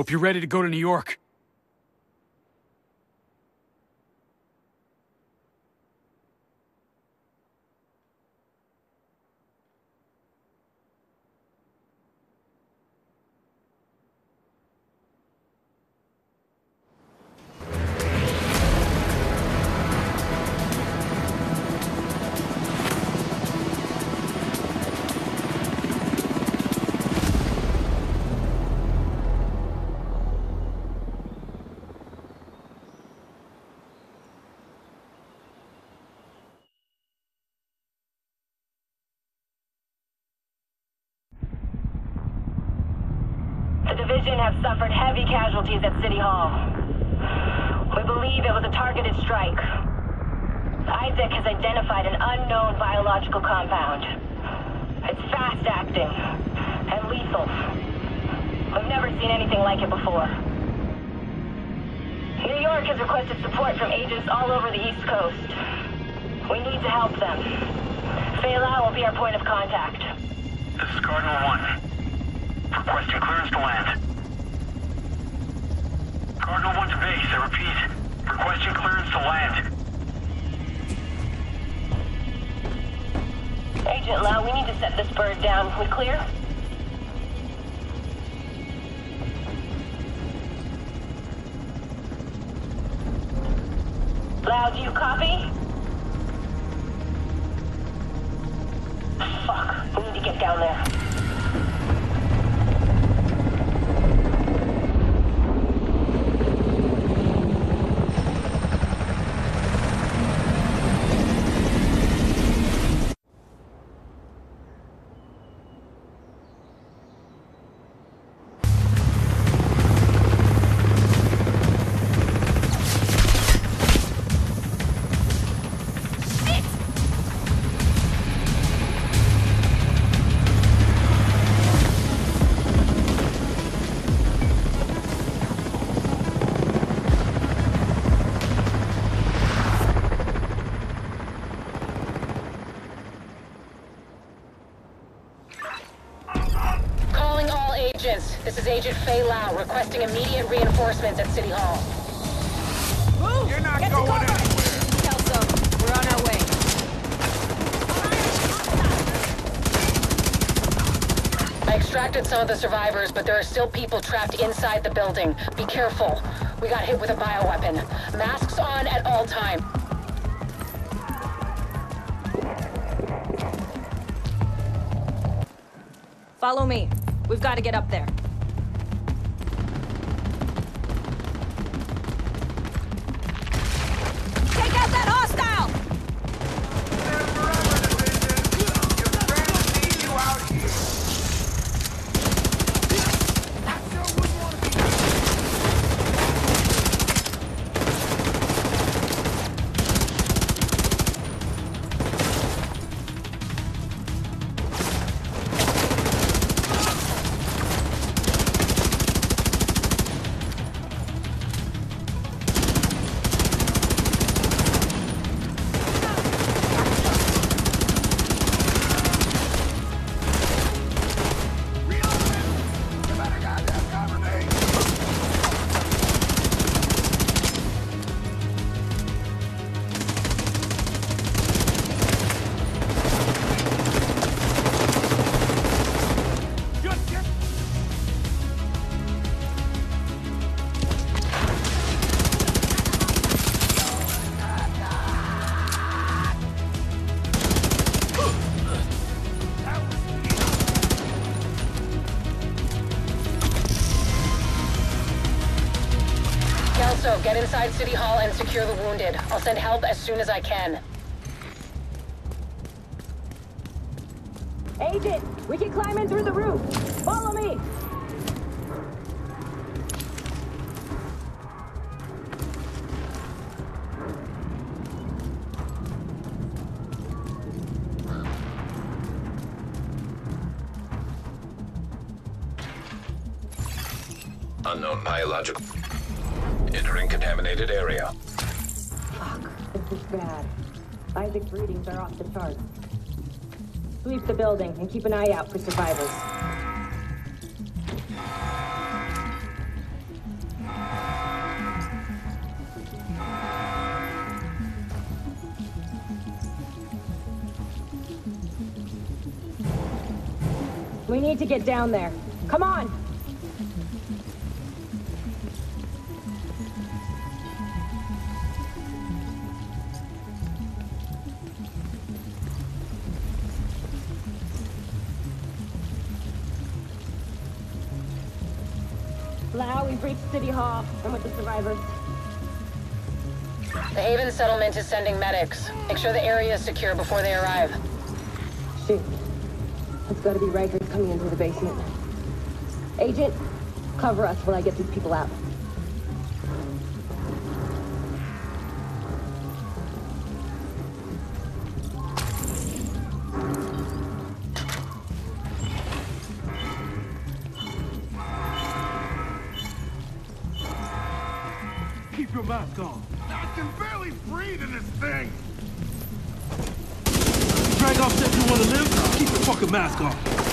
Hope you're ready to go to New York. Division have suffered heavy casualties at City Hall. We believe it was a targeted strike. ISAC has identified an unknown biological compound. It's fast-acting and lethal. We've never seen anything like it before. New York has requested support from agents all over the East Coast. We need to help them. Faye Lau will be our point of contact. This is Cardinal 1. Requesting clearance to land. Cardinal 1 to base, I repeat. Requesting clearance to land. Agent Lau, we need to set this bird down. We clear? Lau, do you copy? Fuck, we need to get down there. Requesting immediate reinforcements at City Hall. You're not going anywhere. Kelso, we're on our way. I extracted some of the survivors, but there are still people trapped inside the building. Be careful. We got hit with a bioweapon. Masks on at all time. Follow me. We've got to get up there. Secure the wounded. I'll send help as soon as I can. Agent, we can climb in through the roof. Follow me. Unknown biological. Entering contaminated area is bad. ISAC's readings are off the charts. Sweep the building and keep an eye out for survivors. We need to get down there. Come on! The survivors. The Haven settlement is sending medics. Make sure the area is secure before they arrive. Shoot. It's gotta be Rikers coming into the basement. Agent, cover us while I get these people out. Fucking mask on.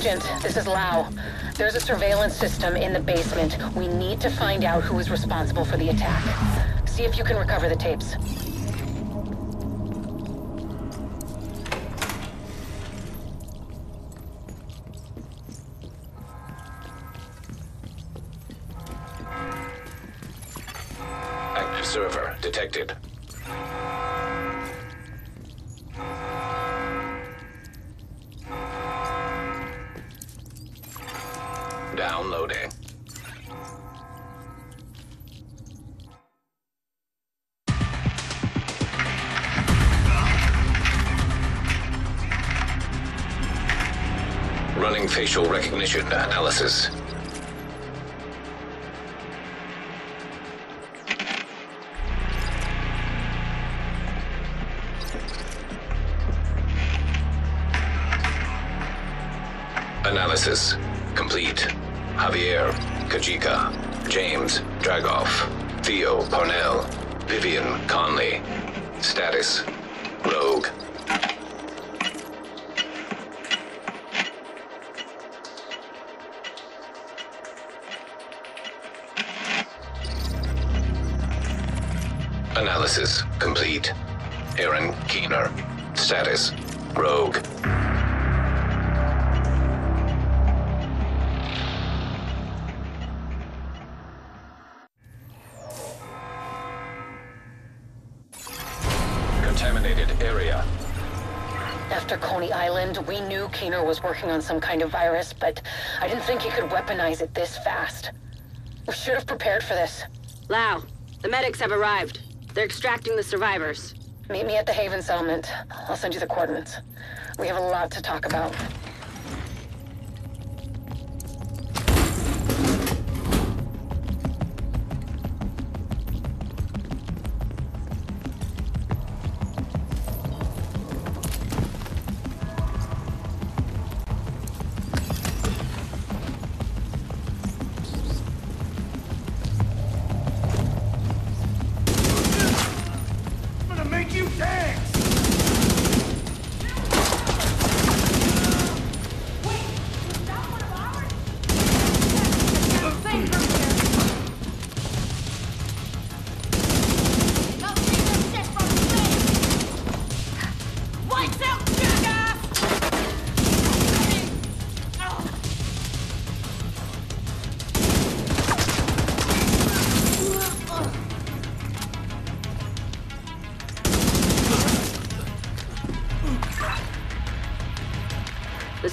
Agent, this is Lau. There's a surveillance system in the basement. We need to find out who is responsible for the attack. See if you can recover the tapes. Facial recognition analysis. Analysis complete. Javier, Kajika, James, Dragov, Theo, Parnell, Vivian, Conley. Status, Rogue. Analysis complete. Aaron Keener. Status, Rogue. Contaminated area. After Coney Island, we knew Keener was working on some kind of virus, but I didn't think he could weaponize it this fast. We should have prepared for this. Lau, the medics have arrived. They're extracting the survivors. Meet me at the Haven settlement. I'll send you the coordinates. We have a lot to talk about.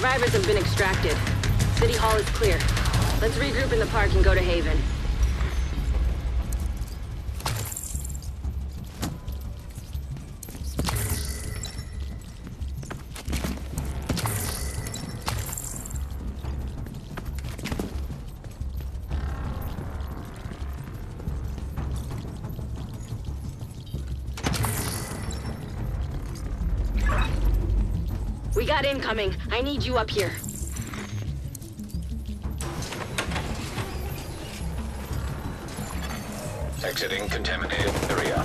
Survivors have been extracted. City Hall is clear. Let's regroup in the park and go to Haven. got incoming. I need you up here. Exiting contaminated area.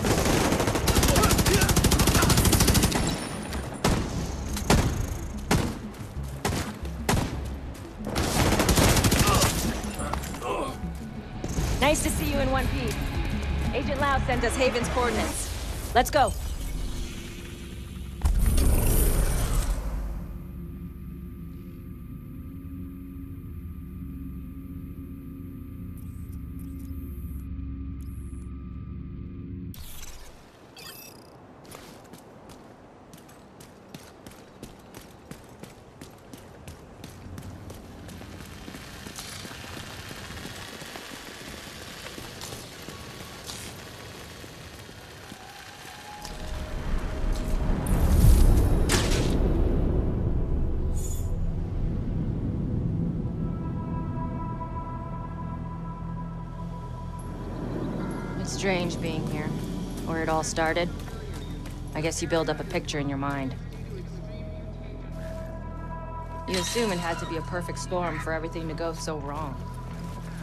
Nice to see you in one piece. Agent Lau sent us Haven's coordinates. Let's go. Strange being here. Where it all started. I guess you build up a picture in your mind. You assume it had to be a perfect storm for everything to go so wrong.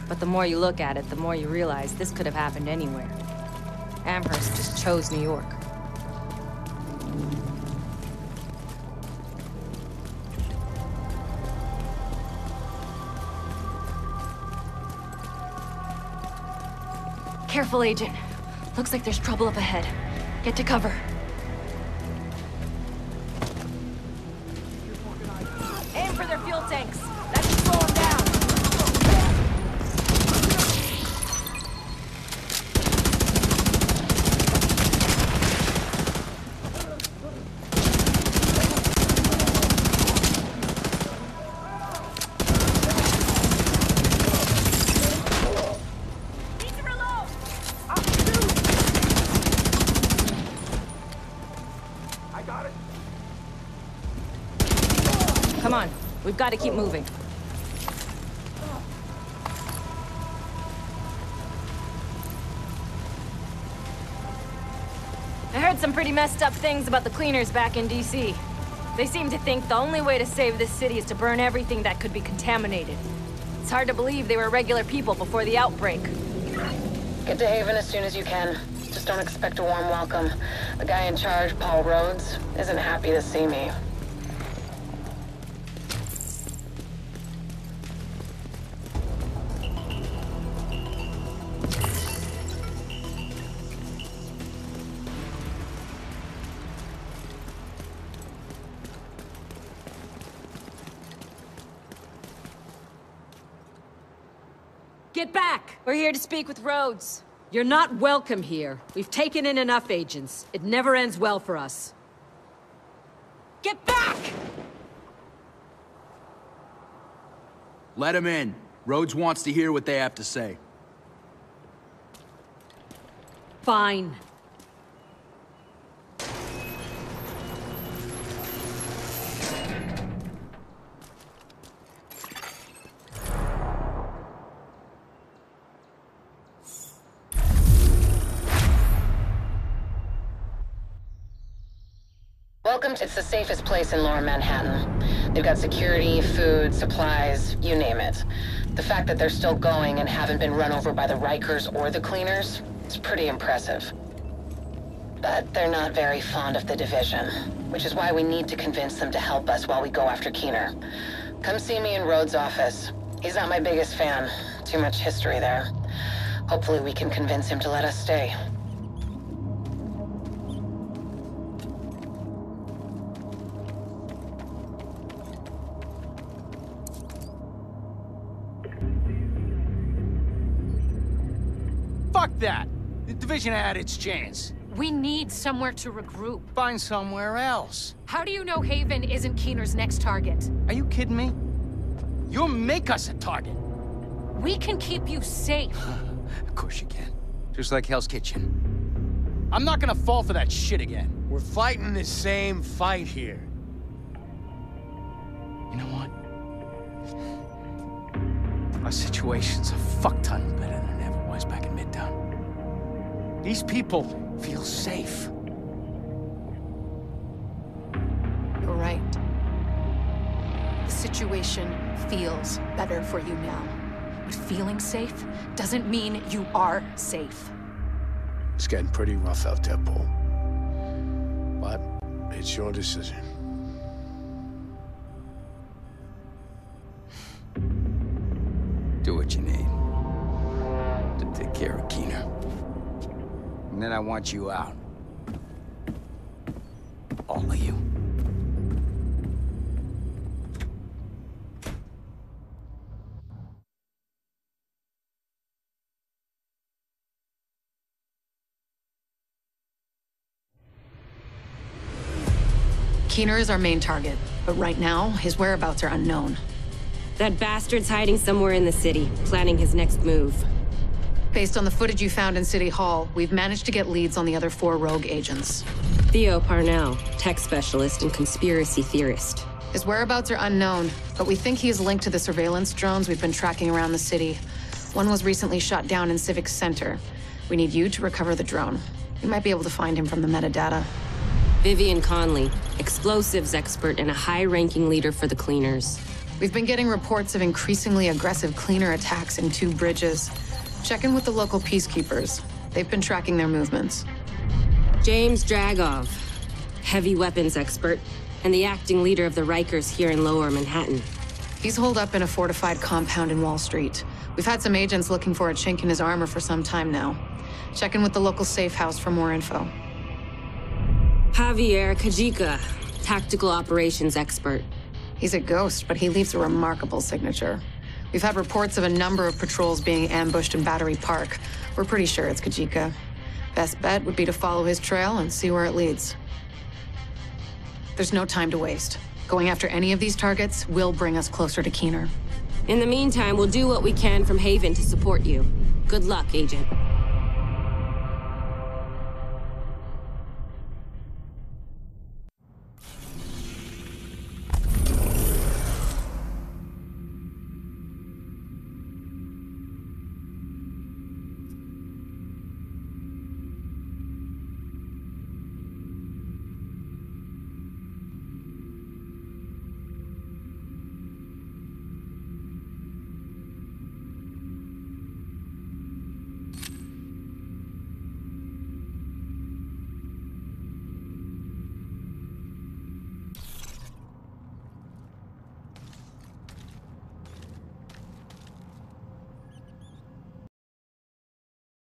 But the more you look at it, the more you realize this could have happened anywhere. Amherst just chose New York. Careful, Agent. Looks like there's trouble up ahead. Get to cover. Come on. We've got to keep moving. I heard some pretty messed up things about the cleaners back in D.C. They seem to think the only way to save this city is to burn everything that could be contaminated. It's hard to believe they were regular people before the outbreak. Get to Haven as soon as you can. Just don't expect a warm welcome. The guy in charge, Paul Rhodes, isn't happy to see me. Get back! We're here to speak with Rhodes. You're not welcome here. We've taken in enough agents. It never ends well for us. Get back! Let him in. Rhodes wants to hear what they have to say. Fine. It's the safest place in lower Manhattan. They've got security, food, supplies, you name it. The fact that they're still going and haven't been run over by the Rikers or the cleaners is pretty impressive. But they're not very fond of the division, which is why we need to convince them to help us while we go after Keener. Come see me in Rhodes' office. He's not my biggest fan. Too much history there. Hopefully we can convince him to let us stay. Division had its chance. We need somewhere to regroup. Find somewhere else. How do you know Haven isn't Keener's next target? Are you kidding me? You'll make us a target. We can keep you safe. Of course you can. Just like Hell's Kitchen. I'm not gonna fall for that shit again. We're fighting the same fight here. You know what? Our situation's a fuck ton better than it ever was back in Midtown. These people feel safe. You're right. The situation feels better for you now. But feeling safe doesn't mean you are safe. It's getting pretty rough out there, Paul. But it's your decision. Do what you need then I want you out. All of you. Keener is our main target, but right now, his whereabouts are unknown. That bastard's hiding somewhere in the city, planning his next move. Based on the footage you found in City Hall, we've managed to get leads on the other four rogue agents. Theo Parnell, tech specialist and conspiracy theorist. His whereabouts are unknown, but we think he is linked to the surveillance drones we've been tracking around the city. One was recently shot down in Civic Center. We need you to recover the drone. You might be able to find him from the metadata. Vivian Conley, explosives expert and a high-ranking leader for the cleaners. We've been getting reports of increasingly aggressive cleaner attacks in two bridges. Check in with the local peacekeepers. They've been tracking their movements. James Dragov, heavy weapons expert, and the acting leader of the Rikers here in Lower Manhattan. He's holed up in a fortified compound in Wall Street. We've had some agents looking for a chink in his armor for some time now. Check in with the local safe house for more info. Javier Kajika, tactical operations expert. He's a ghost, but he leaves a remarkable signature. We've had reports of a number of patrols being ambushed in Battery Park. We're pretty sure it's Kajika. Best bet would be to follow his trail and see where it leads. There's no time to waste. Going after any of these targets will bring us closer to Keener. In the meantime, we'll do what we can from Haven to support you. Good luck, Agent.